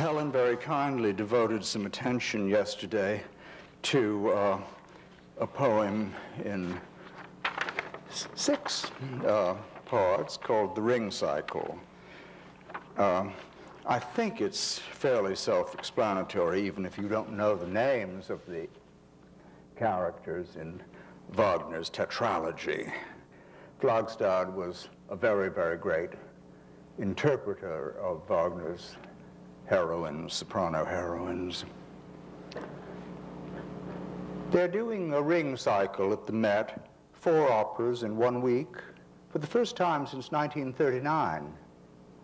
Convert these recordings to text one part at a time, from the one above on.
Helen very kindly devoted some attention yesterday to uh, a poem in six uh, parts called The Ring Cycle. Uh, I think it's fairly self-explanatory, even if you don't know the names of the characters in Wagner's tetralogy. Flagstad was a very, very great interpreter of Wagner's heroines, soprano heroines. They're doing a ring cycle at the Met, four operas in one week, for the first time since 1939.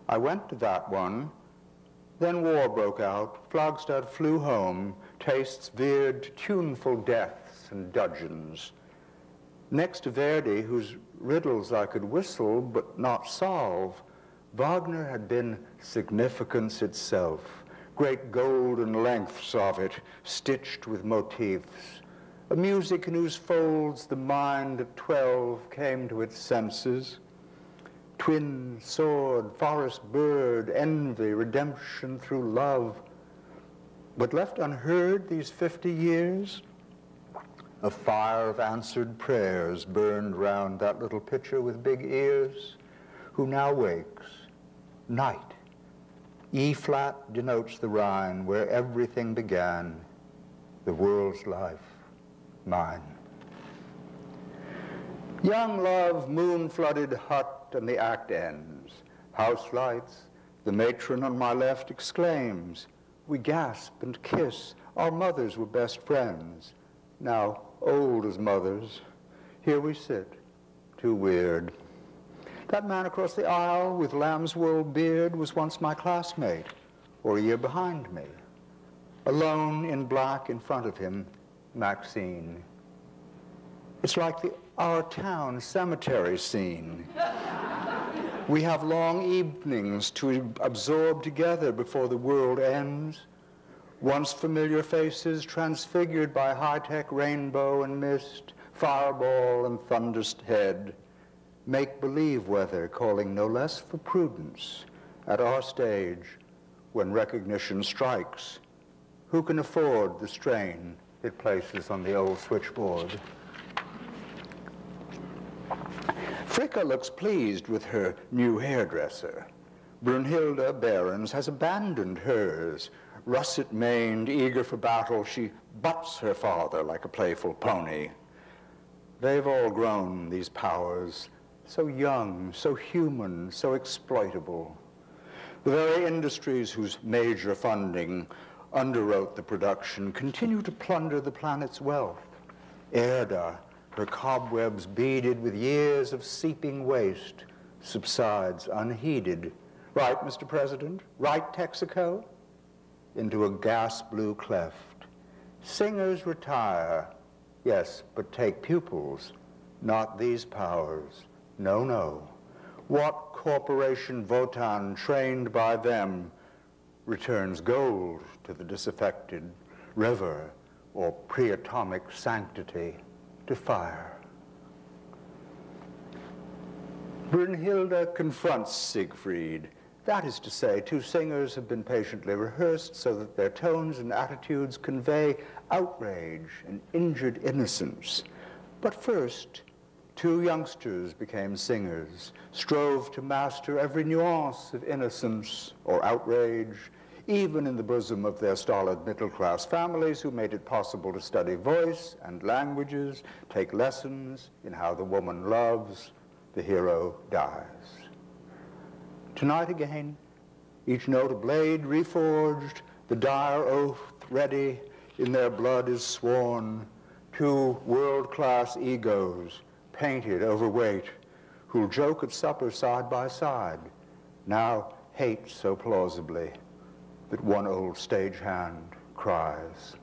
I went to that one. Then war broke out. Flagstad flew home. Tastes veered to tuneful deaths and dudgeons. Next to Verdi, whose riddles I could whistle but not solve, Wagner had been significance itself, great golden lengths of it, stitched with motifs. A music in whose folds the mind at twelve came to its senses. Twin sword, forest bird, envy, redemption through love. But left unheard these fifty years, a fire of answered prayers burned round that little pitcher with big ears, who now wakes night. E flat denotes the Rhine where everything began, the world's life, mine. Young love, moon flooded hut, and the act ends. House lights, the matron on my left exclaims. We gasp and kiss. Our mothers were best friends. Now, old as mothers, here we sit, too weird. That man across the aisle with lamb's wool beard was once my classmate, or a year behind me. Alone in black in front of him, Maxine. It's like the our town cemetery scene. we have long evenings to absorb together before the world ends. Once familiar faces transfigured by high-tech rainbow and mist, fireball and thunder's head make-believe weather calling no less for prudence at our stage when recognition strikes. Who can afford the strain it places on the old switchboard? Fricka looks pleased with her new hairdresser. Brunhilde Behrens has abandoned hers. Russet-maned, eager for battle, she butts her father like a playful pony. They've all grown, these powers, so young, so human, so exploitable. The very industries whose major funding underwrote the production continue to plunder the planet's wealth. Erda, her cobwebs beaded with years of seeping waste, subsides unheeded. Right, Mr. President? Right, Texaco? Into a gas blue cleft. Singers retire, yes, but take pupils, not these powers. No, no. What corporation Wotan trained by them returns gold to the disaffected river or pre-atomic sanctity to fire. Brunhilde confronts Siegfried. That is to say, two singers have been patiently rehearsed so that their tones and attitudes convey outrage and injured innocence. But first, Two youngsters became singers, strove to master every nuance of innocence or outrage, even in the bosom of their stolid middle-class families who made it possible to study voice and languages, take lessons in how the woman loves, the hero dies. Tonight again, each note a blade reforged, the dire oath ready, in their blood is sworn, two world-class egos painted, overweight, who'll joke at supper side by side, now hate so plausibly that one old stagehand cries.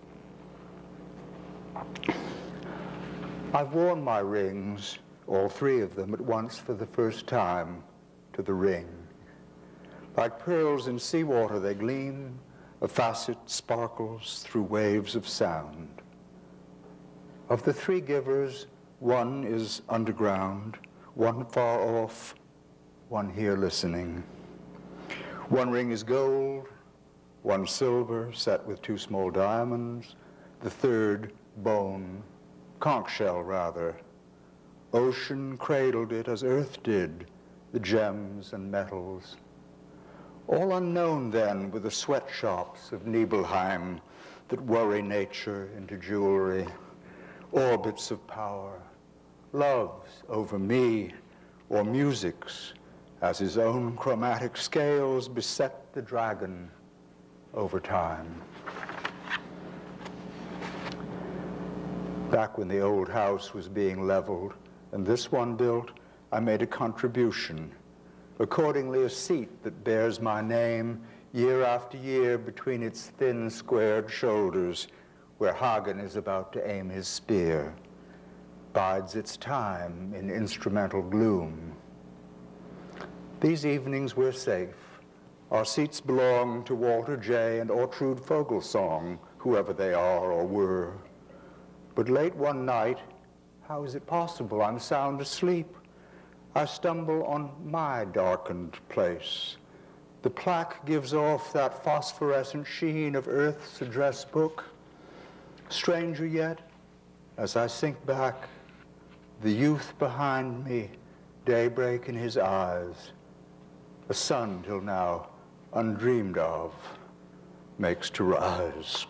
I've worn my rings, all three of them at once for the first time, to the ring. Like pearls in seawater they gleam, a facet sparkles through waves of sound. Of the three givers, one is underground, one far off, one here listening. One ring is gold, one silver set with two small diamonds, the third bone, conch shell rather. Ocean cradled it as earth did, the gems and metals. All unknown then were the sweatshops of Nibelheim that worry nature into jewelry, orbits of power, loves over me, or music's, as his own chromatic scales beset the dragon over time. Back when the old house was being leveled and this one built, I made a contribution. Accordingly, a seat that bears my name year after year between its thin, squared shoulders, where Hagen is about to aim his spear, bides its time in instrumental gloom. These evenings we're safe. Our seats belong to Walter J. and Ortrud Fogelsong, whoever they are or were. But late one night, how is it possible? I'm sound asleep. I stumble on my darkened place. The plaque gives off that phosphorescent sheen of Earth's address book. Stranger yet, as I sink back, the youth behind me, daybreak in his eyes, a sun till now undreamed of, makes to rise.